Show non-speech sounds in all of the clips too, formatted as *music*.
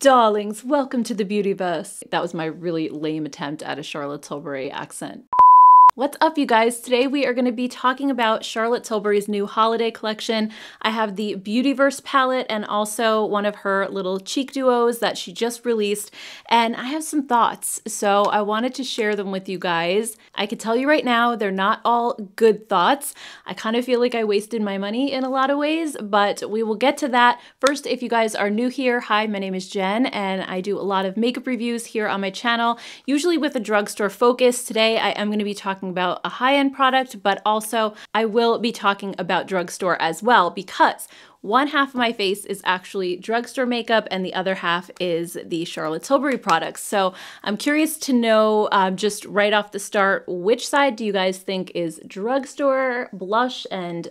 Darlings, welcome to the Beautyverse. That was my really lame attempt at a Charlotte Tilbury accent. What's up, you guys? Today we are going to be talking about Charlotte Tilbury's new holiday collection. I have the Beautyverse palette and also one of her little cheek duos that she just released, and I have some thoughts, so I wanted to share them with you guys. I can tell you right now, they're not all good thoughts. I kind of feel like I wasted my money in a lot of ways, but we will get to that. First, if you guys are new here, hi, my name is Jen, and I do a lot of makeup reviews here on my channel, usually with a drugstore focus. Today, I am going to be talking talking about a high-end product, but also I will be talking about drugstore as well because one half of my face is actually drugstore makeup and the other half is the Charlotte Tilbury products. So I'm curious to know um, just right off the start, which side do you guys think is drugstore, blush, and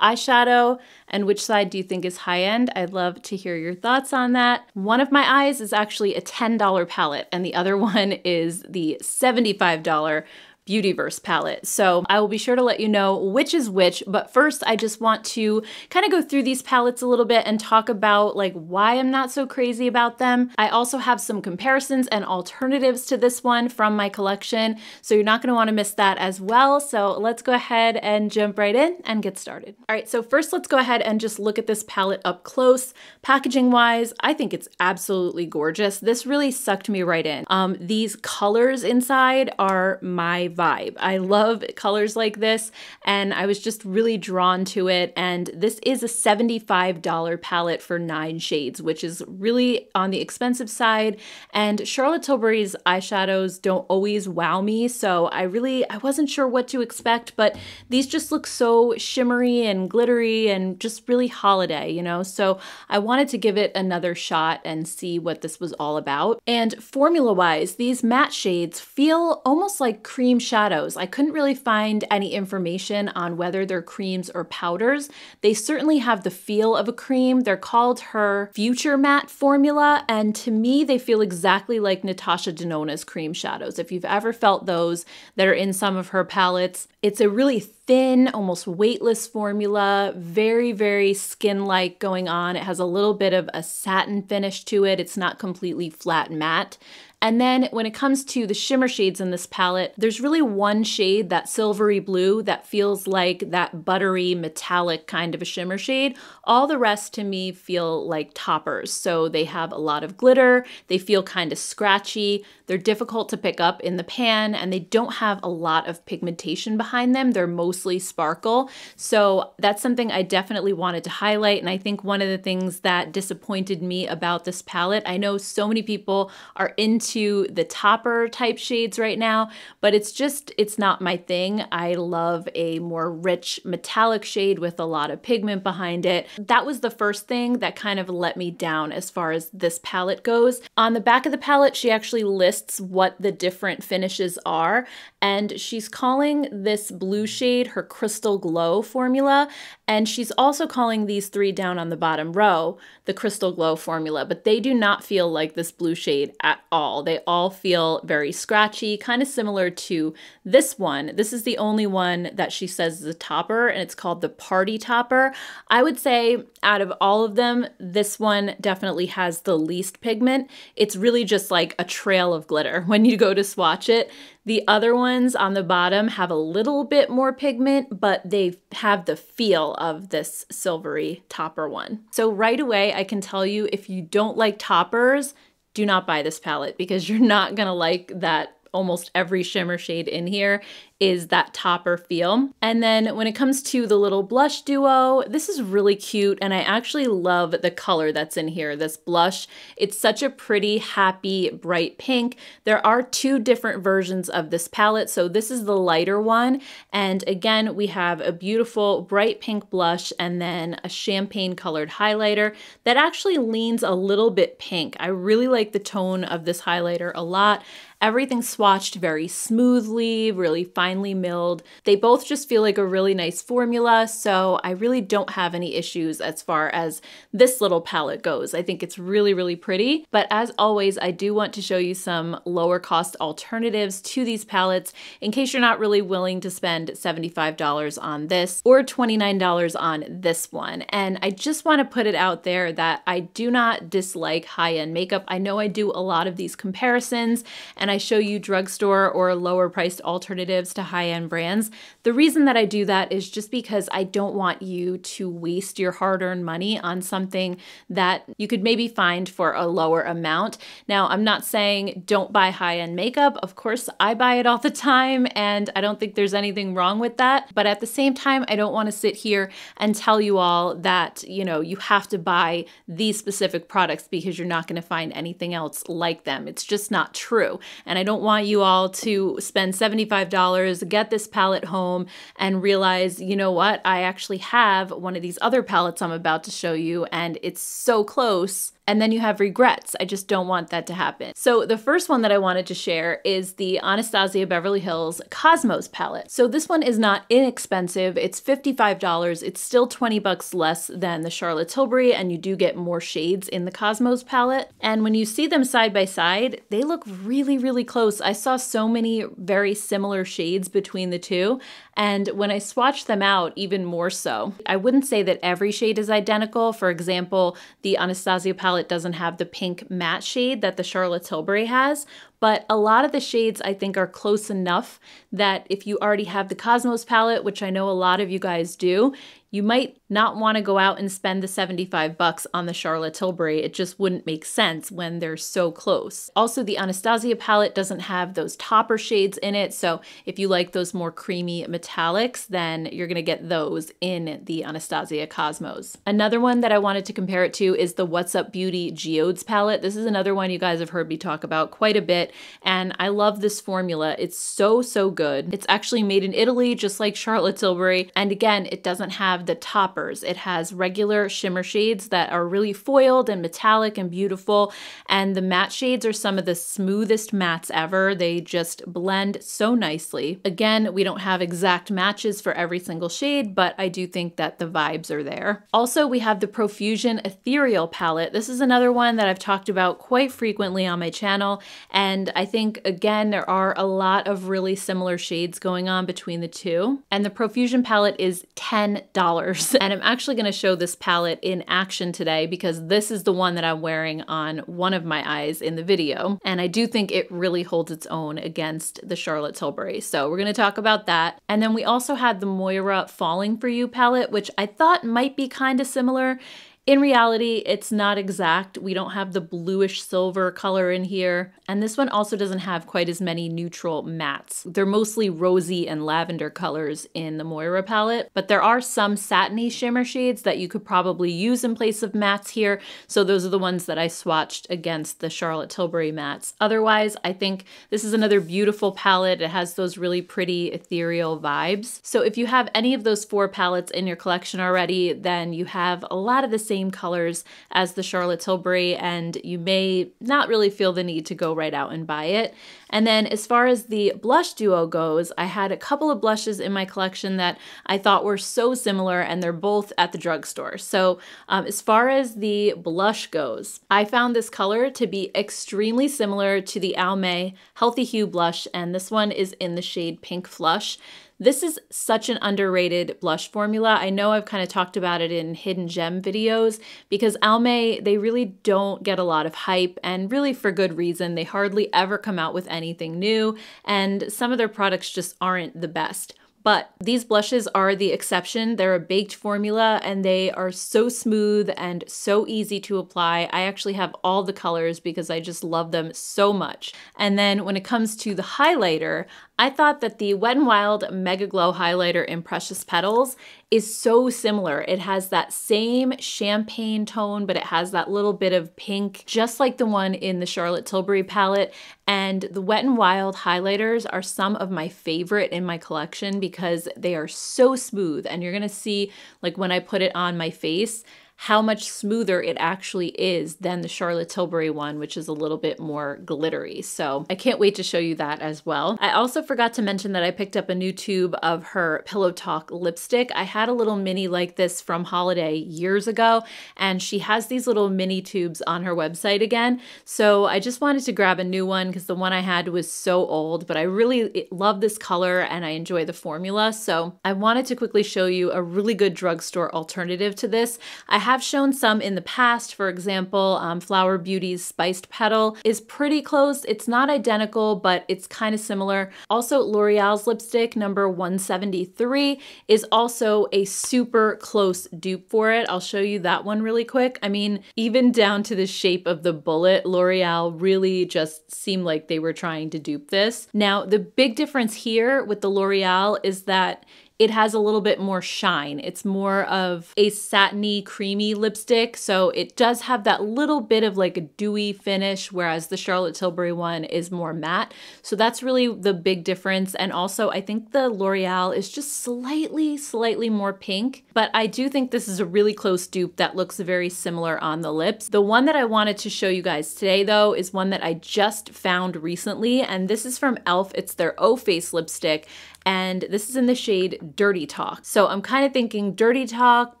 eyeshadow and which side do you think is high end? I'd love to hear your thoughts on that. One of my eyes is actually a $10 palette and the other *laughs* one is the $75 Beautyverse palette. So I will be sure to let you know which is which, but first I just want to kind of go through these palettes a little bit and talk about like why I'm not so crazy about them. I also have some comparisons and alternatives to this one from my collection, so you're not gonna wanna miss that as well. So let's go ahead and jump right in and get started. All right, so first let's go ahead and just look at this palette up close. Packaging wise, I think it's absolutely gorgeous. This really sucked me right in. Um, these colors inside are my vibe. I love colors like this and I was just really drawn to it. And this is a $75 palette for nine shades, which is really on the expensive side. And Charlotte Tilbury's eyeshadows don't always wow me. So I really, I wasn't sure what to expect, but these just look so shimmery and glittery and just really holiday, you know? So I wanted to give it another shot and see what this was all about. And formula wise, these matte shades feel almost like cream shadows. I couldn't really find any information on whether they're creams or powders. They certainly have the feel of a cream. They're called her Future Matte formula, and to me, they feel exactly like Natasha Denona's cream shadows. If you've ever felt those that are in some of her palettes, it's a really thin, almost weightless formula, very, very skin-like going on. It has a little bit of a satin finish to it. It's not completely flat matte. And then when it comes to the shimmer shades in this palette, there's really one shade, that silvery blue, that feels like that buttery metallic kind of a shimmer shade. All the rest to me feel like toppers. So they have a lot of glitter, they feel kind of scratchy, they're difficult to pick up in the pan, and they don't have a lot of pigmentation behind them. They're mostly sparkle. So that's something I definitely wanted to highlight. And I think one of the things that disappointed me about this palette, I know so many people are into into the topper type shades right now, but it's just, it's not my thing. I love a more rich metallic shade with a lot of pigment behind it. That was the first thing that kind of let me down as far as this palette goes. On the back of the palette, she actually lists what the different finishes are, and she's calling this blue shade her Crystal Glow formula, and she's also calling these three down on the bottom row the Crystal Glow formula, but they do not feel like this blue shade at all. They all feel very scratchy, kind of similar to this one. This is the only one that she says is a topper, and it's called the Party Topper. I would say out of all of them, this one definitely has the least pigment. It's really just like a trail of glitter *laughs* when you go to swatch it. The other ones on the bottom have a little bit more pigment, but they have the feel of this silvery topper one. So right away, I can tell you if you don't like toppers, do not buy this palette because *laughs* you're not gonna like that almost every shimmer shade in here is that topper feel. And then when it comes to the little blush duo, this is really cute and I actually love the color that's in here, this blush. It's such a pretty, happy, bright pink. There are two different versions of this palette. So this is the lighter one. And again, we have a beautiful bright pink blush and then a champagne colored highlighter that actually leans a little bit pink. I really like the tone of this highlighter a lot. Everything swatched very smoothly, really finely milled. They both just feel like a really nice formula, so I really don't have any issues as far as this little palette goes. I think it's really, really pretty. But as always, I do want to show you some lower cost alternatives to these palettes in case you're not really willing to spend $75 on this or $29 on this one. And I just want to put it out there that I do not dislike high-end makeup. I know I do a lot of these comparisons and I show you drugstore or lower priced alternatives to high-end brands. The reason that I do that is just because I don't want you to waste your hard-earned money on something that you could maybe find for a lower amount. Now, I'm not saying don't buy high-end makeup. Of course, I buy it all the time and I don't think there's anything wrong with that. But at the same time, I don't want to sit here and tell you all that, you know, you have to buy these specific products because you're not going to find anything else like them. It's just not true. And I don't want you all to spend $75, get this palette home, and realize, you know what, I actually have one of these other palettes I'm about to show you, and it's so close and then you have regrets. I just don't want that to happen. So the first one that I wanted to share is the Anastasia Beverly Hills Cosmos palette. So this one is not inexpensive. It's $55. It's still 20 bucks less than the Charlotte Tilbury and you do get more shades in the Cosmos palette. And when you see them side by side, they look really, really close. I saw so many very similar shades between the two. And when I swatch them out, even more so. I wouldn't say that every shade is identical. For example, the Anastasia palette doesn't have the pink matte shade that the Charlotte Tilbury has, but a lot of the shades I think are close enough that if you already have the Cosmos palette, which I know a lot of you guys do, you might not want to go out and spend the 75 bucks on the Charlotte Tilbury. It just wouldn't make sense when they're so close. Also, the Anastasia palette doesn't have those topper shades in it, so if you like those more creamy metallics, then you're going to get those in the Anastasia Cosmos. Another one that I wanted to compare it to is the What's Up Beauty Geodes palette. This is another one you guys have heard me talk about quite a bit, and I love this formula. It's so, so good. It's actually made in Italy, just like Charlotte Tilbury, and again, it doesn't have the toppers. It has regular shimmer shades that are really foiled and metallic and beautiful. And the matte shades are some of the smoothest mattes ever. They just blend so nicely. Again, we don't have exact matches for every single shade, but I do think that the vibes are there. Also, we have the Profusion Ethereal palette. This is another one that I've talked about quite frequently on my channel. And I think, again, there are a lot of really similar shades going on between the two. And the Profusion palette is $10. *laughs* And I'm actually gonna show this palette in action today because this is the one that I'm wearing on one of my eyes in the video. And I do think it really holds its own against the Charlotte Tilbury. So we're gonna talk about that. And then we also had the Moira Falling For You palette, which I thought might be kind of similar. In reality, it's not exact. We don't have the bluish silver color in here. And this one also doesn't have quite as many neutral mattes. They're mostly rosy and lavender colors in the Moira palette, but there are some satiny shimmer shades that you could probably use in place of mattes here. So those are the ones that I swatched against the Charlotte Tilbury mattes. Otherwise, I think this is another beautiful palette. It has those really pretty ethereal vibes. So if you have any of those four palettes in your collection already, then you have a lot of the same colors as the Charlotte Tilbury and you may not really feel the need to go right out and buy it. And then as far as the blush duo goes, I had a couple of blushes in my collection that I thought were so similar and they're both at the drugstore. So um, as far as the blush goes, I found this color to be extremely similar to the Almay Healthy Hue blush and this one is in the shade Pink Flush. This is such an underrated blush formula. I know I've kind of talked about it in hidden gem videos because Almay, they really don't get a lot of hype and really for good reason. They hardly ever come out with anything new and some of their products just aren't the best. But these blushes are the exception. They're a baked formula and they are so smooth and so easy to apply. I actually have all the colors because I just love them so much. And then when it comes to the highlighter, I thought that the Wet n Wild Mega Glow Highlighter in Precious Petals is so similar. It has that same champagne tone, but it has that little bit of pink, just like the one in the Charlotte Tilbury palette. And the Wet n Wild highlighters are some of my favorite in my collection because they are so smooth. And you're gonna see, like when I put it on my face, how much smoother it actually is than the Charlotte Tilbury one, which is a little bit more glittery. So I can't wait to show you that as well. I also forgot to mention that I picked up a new tube of her Pillow Talk lipstick. I had a little mini like this from Holiday years ago, and she has these little mini tubes on her website again. So I just wanted to grab a new one because the one I had was so old, but I really love this color and I enjoy the formula. So I wanted to quickly show you a really good drugstore alternative to this. I have shown some in the past. For example, um, Flower Beauty's Spiced Petal is pretty close. It's not identical, but it's kind of similar. Also, L'Oreal's lipstick number 173 is also a super close dupe for it. I'll show you that one really quick. I mean, even down to the shape of the bullet, L'Oreal really just seemed like they were trying to dupe this. Now, the big difference here with the L'Oreal is that it has a little bit more shine. It's more of a satiny, creamy lipstick. So it does have that little bit of like a dewy finish, whereas the Charlotte Tilbury one is more matte. So that's really the big difference. And also, I think the L'Oreal is just slightly, slightly more pink. But I do think this is a really close dupe that looks very similar on the lips. The one that I wanted to show you guys today, though, is one that I just found recently. And this is from e.l.f. It's their O Face lipstick and this is in the shade Dirty Talk. So I'm kind of thinking Dirty Talk,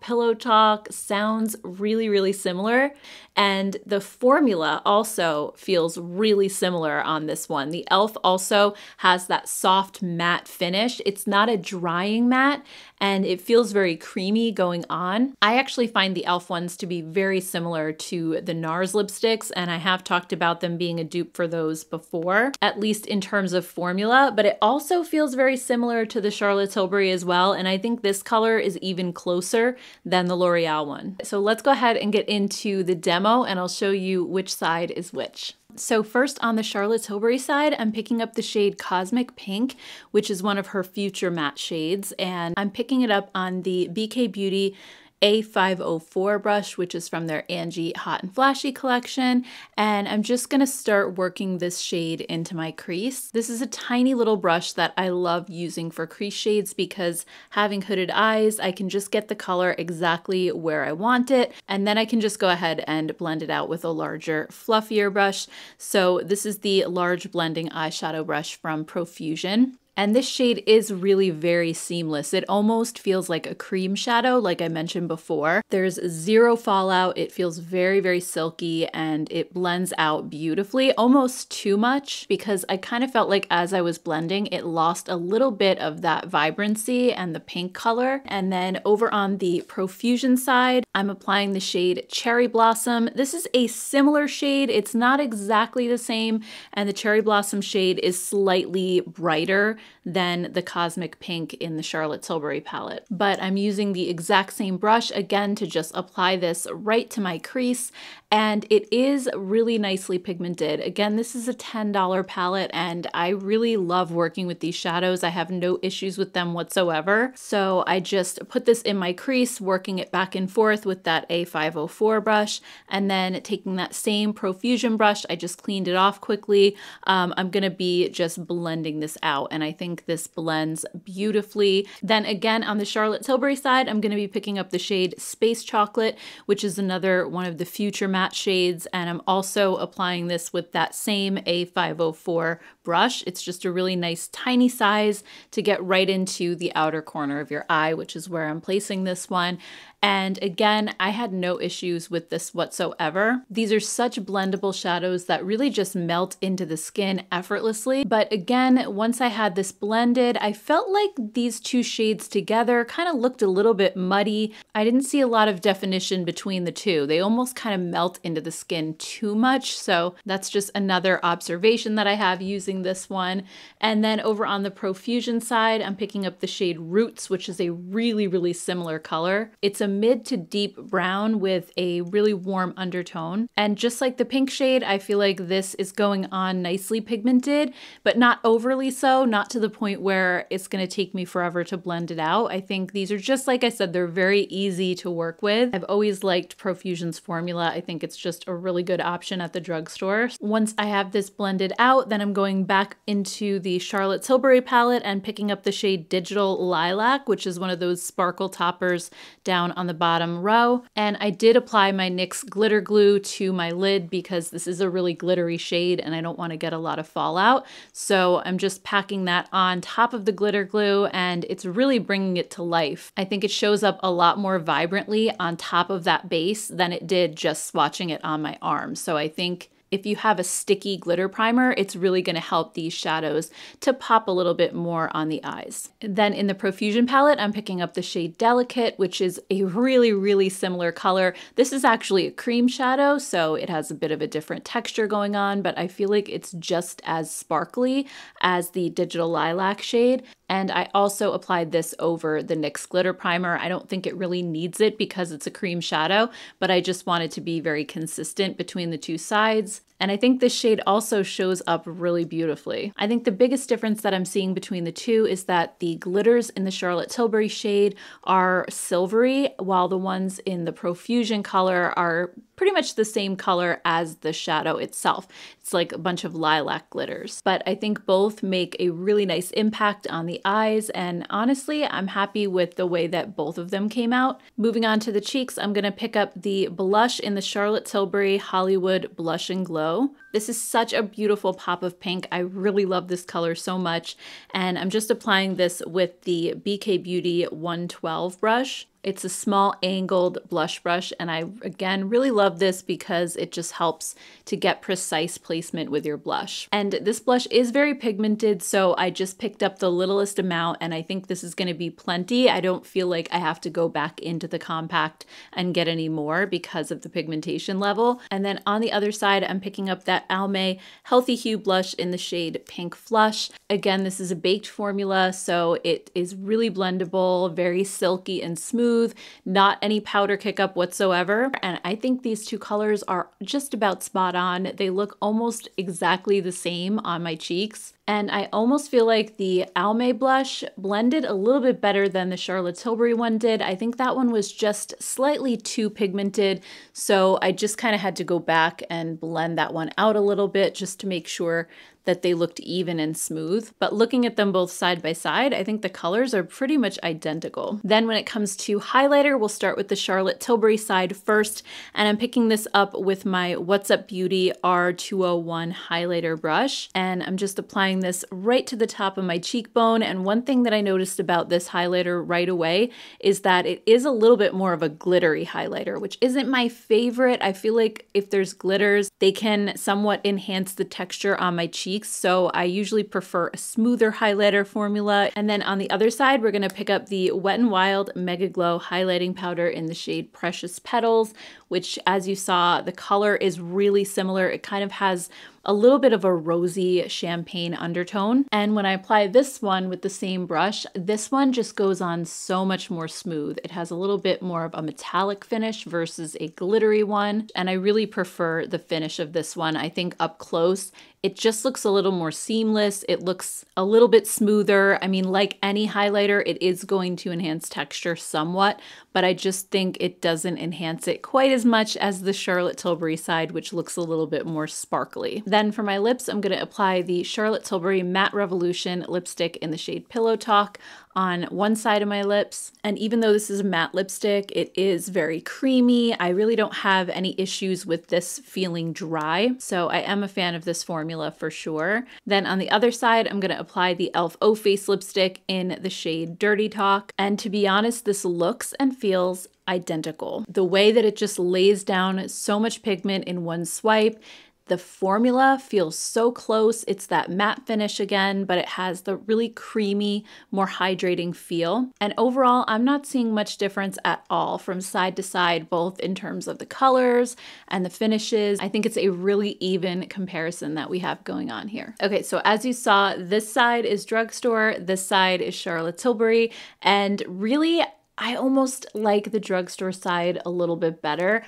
Pillow Talk sounds really, really similar. And the formula also feels really similar on this one. The e.l.f. also has that soft matte finish. It's not a drying matte and it feels very creamy going on. I actually find the e.l.f. ones to be very similar to the NARS lipsticks and I have talked about them being a dupe for those before, at least in terms of formula, but it also feels very similar to the Charlotte Tilbury as well. And I think this color is even closer than the L'Oreal one. So let's go ahead and get into the demo demo and I'll show you which side is which. So first on the Charlotte Tilbury side, I'm picking up the shade Cosmic Pink, which is one of her future matte shades, and I'm picking it up on the BK Beauty a504 brush, which is from their Angie Hot and Flashy collection. And I'm just gonna start working this shade into my crease. This is a tiny little brush that I love using for crease shades because having hooded eyes, I can just get the color exactly where I want it. And then I can just go ahead and blend it out with a larger, fluffier brush. So this is the large blending eyeshadow brush from Profusion. And this shade is really very seamless. It almost feels like a cream shadow, like I mentioned before. There's zero fallout. It feels very, very silky and it blends out beautifully, almost too much because I kind of felt like as I was blending, it lost a little bit of that vibrancy and the pink color. And then over on the Profusion side, I'm applying the shade Cherry Blossom. This is a similar shade. It's not exactly the same. And the Cherry Blossom shade is slightly brighter than the Cosmic Pink in the Charlotte Tilbury palette. But I'm using the exact same brush again to just apply this right to my crease and it is really nicely pigmented. Again, this is a $10 palette and I really love working with these shadows. I have no issues with them whatsoever. So I just put this in my crease, working it back and forth with that A504 brush, and then taking that same Profusion brush, I just cleaned it off quickly. Um, I'm gonna be just blending this out and I think this blends beautifully. Then again, on the Charlotte Tilbury side, I'm gonna be picking up the shade Space Chocolate, which is another one of the future matte shades. And I'm also applying this with that same A504 brush. It's just a really nice tiny size to get right into the outer corner of your eye, which is where I'm placing this one. And again, I had no issues with this whatsoever. These are such blendable shadows that really just melt into the skin effortlessly. But again, once I had this blended, I felt like these two shades together kind of looked a little bit muddy. I didn't see a lot of definition between the two. They almost kind of melt into the skin too much. So that's just another observation that I have using this one. And then over on the Profusion side, I'm picking up the shade Roots, which is a really, really similar color. It's a mid to deep brown with a really warm undertone. And just like the pink shade, I feel like this is going on nicely pigmented, but not overly so, not to the point where it's gonna take me forever to blend it out. I think these are just, like I said, they're very easy to work with. I've always liked Profusion's formula. I think it's just a really good option at the drugstore. Once I have this blended out, then I'm going back into the Charlotte Tilbury palette and picking up the shade Digital Lilac, which is one of those sparkle toppers down on the bottom row. And I did apply my NYX glitter glue to my lid because this is a really glittery shade and I don't want to get a lot of fallout. So I'm just packing that on top of the glitter glue and it's really bringing it to life. I think it shows up a lot more vibrantly on top of that base than it did just swatching it on my arm. So I think if you have a sticky glitter primer, it's really going to help these shadows to pop a little bit more on the eyes. Then in the Profusion palette, I'm picking up the shade Delicate, which is a really, really similar color. This is actually a cream shadow, so it has a bit of a different texture going on, but I feel like it's just as sparkly as the Digital Lilac shade. And I also applied this over the NYX glitter primer. I don't think it really needs it because it's a cream shadow, but I just wanted to be very consistent between the two sides. And I think this shade also shows up really beautifully. I think the biggest difference that I'm seeing between the two is that the glitters in the Charlotte Tilbury shade are silvery, while the ones in the Profusion color are pretty much the same color as the shadow itself. It's like a bunch of lilac glitters. But I think both make a really nice impact on the eyes, and honestly, I'm happy with the way that both of them came out. Moving on to the cheeks, I'm gonna pick up the blush in the Charlotte Tilbury Hollywood Blush and Glow. This is such a beautiful pop of pink. I really love this color so much. And I'm just applying this with the BK Beauty 112 brush. It's a small angled blush brush and I again really love this because it just helps to get precise placement with your blush. And this blush is very pigmented so I just picked up the littlest amount and I think this is going to be plenty. I don't feel like I have to go back into the compact and get any more because of the pigmentation level. And then on the other side I'm picking up that Almay Healthy Hue blush in the shade Pink Flush. Again this is a baked formula so it is really blendable, very silky and smooth smooth, not any powder kick up whatsoever. And I think these two colors are just about spot on. They look almost exactly the same on my cheeks. And I almost feel like the Almay blush blended a little bit better than the Charlotte Tilbury one did. I think that one was just slightly too pigmented. So I just kind of had to go back and blend that one out a little bit just to make sure that they looked even and smooth. But looking at them both side by side, I think the colors are pretty much identical. Then when it comes to highlighter, we'll start with the Charlotte Tilbury side first. And I'm picking this up with my What's Up Beauty R201 highlighter brush. And I'm just applying this right to the top of my cheekbone. And one thing that I noticed about this highlighter right away is that it is a little bit more of a glittery highlighter, which isn't my favorite. I feel like if there's glitters, they can somewhat enhance the texture on my cheeks, so I usually prefer a smoother highlighter formula. And then on the other side, we're gonna pick up the Wet n Wild Mega Glow Highlighting Powder in the shade Precious Petals, which as you saw, the color is really similar. It kind of has a little bit of a rosy champagne undertone. And when I apply this one with the same brush, this one just goes on so much more smooth. It has a little bit more of a metallic finish versus a glittery one. And I really prefer the finish of this one. I think up close, it just looks a little more seamless. It looks a little bit smoother. I mean, like any highlighter, it is going to enhance texture somewhat, but I just think it doesn't enhance it quite as much as the Charlotte Tilbury side, which looks a little bit more sparkly. Then for my lips, I'm going to apply the Charlotte Tilbury Matte Revolution lipstick in the shade Pillow Talk on one side of my lips. And even though this is a matte lipstick, it is very creamy. I really don't have any issues with this feeling dry. So I am a fan of this formula for sure. Then on the other side, I'm going to apply the e.l.f. O Face lipstick in the shade Dirty Talk. And to be honest, this looks and feels identical. The way that it just lays down so much pigment in one swipe the formula feels so close. It's that matte finish again, but it has the really creamy, more hydrating feel. And overall, I'm not seeing much difference at all from side to side, both in terms of the colors and the finishes. I think it's a really even comparison that we have going on here. Okay, so as you saw, this side is drugstore, this side is Charlotte Tilbury, and really, I almost like the drugstore side a little bit better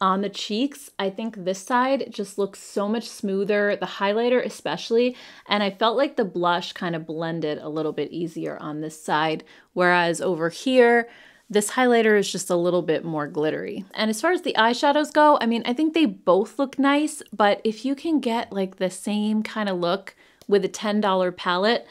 on the cheeks, I think this side just looks so much smoother, the highlighter especially, and I felt like the blush kind of blended a little bit easier on this side, whereas over here, this highlighter is just a little bit more glittery. And as far as the eyeshadows go, I mean, I think they both look nice, but if you can get like the same kind of look with a $10 palette,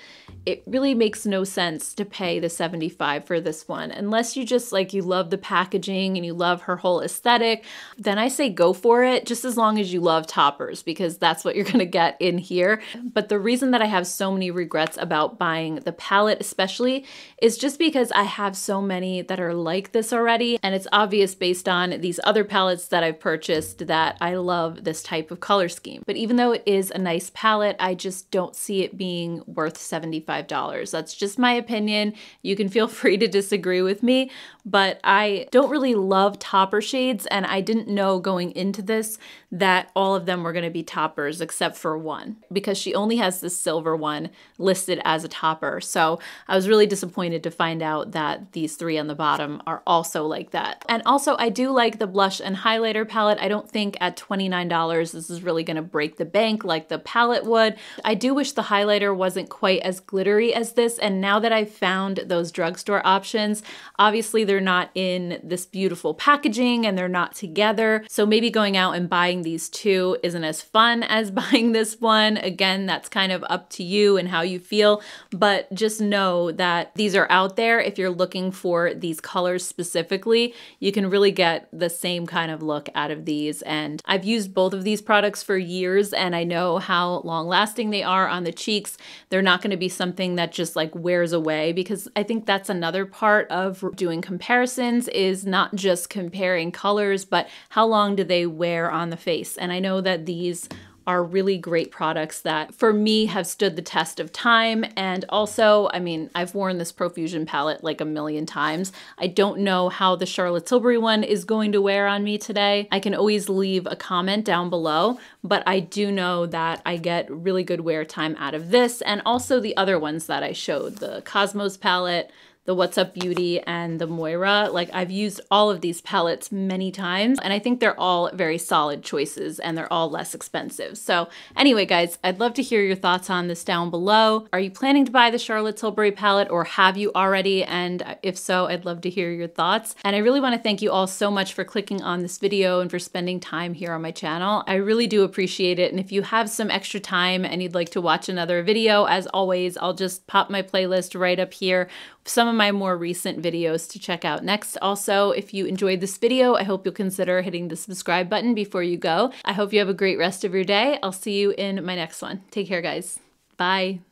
it really makes no sense to pay the 75 for this one. Unless you just like you love the packaging and you love her whole aesthetic then i say go for it just as long as you love toppers because that's what you're *laughs* to get in here. But the reason that i have so many regrets about buying the palette especially is just because i have so many that are like this already and it's obvious based on these other palettes that i've purchased that i love this type of color scheme. But even though it is a nice palette i just don't see it being worth 75 $25. That's just my opinion. You can feel *laughs* free to disagree with me, but I don't really love topper shades, and I didn't know going into this that all of them were going to be toppers except for one because she only has the silver one listed as a topper. So I was really disappointed to find out that these three on the bottom are also like that. And also, I do like the blush and highlighter palette. I don't think at $29 this is really going to break the bank like the palette would. I do wish the highlighter wasn't quite as glittery as this. And now that I've found those drugstore options, obviously they're not in this beautiful packaging and they're not together. So maybe going out and buying these two isn't as fun *laughs* as buying this one. Again, that's kind of up to you and how you feel, but just know that these are out there. If you're looking for these colors specifically, you can really get the same kind of look out of these. And I've used both of these products for years and I know how long lasting they are on the cheeks. They're not going to be something that just like wears away because I think that's another part of doing comparisons is not just comparing colors, but how long do they wear on the face. And I know that these are really great products that for me have stood the test of time. And also, I mean, I've worn this Profusion palette like a million times. I don't know how the Charlotte Tilbury one is going to wear on me today. I can always leave a comment down below, but I do know that I get really good wear time out of this and also the other ones that I showed, the Cosmos palette, the What's Up Beauty and the Moira. Like I've used all of these palettes many times and I think they're all very solid choices and they're all less expensive. So anyway, guys, I'd love to hear your thoughts on this down below. Are you planning to buy the Charlotte Tilbury palette or have you already? And if so, I'd love to hear your thoughts. And I really wanna thank you all so much for clicking on this video and for spending time here on my channel. I really do appreciate it. And if you have some extra time and you'd like to watch another video, as always, I'll just pop my playlist right up here some of my more recent videos to check out next. Also, if you enjoyed this video, I hope you'll consider hitting the subscribe button before you go. I hope you have a great rest of your day. I'll see you in my next one. Take care, guys. Bye.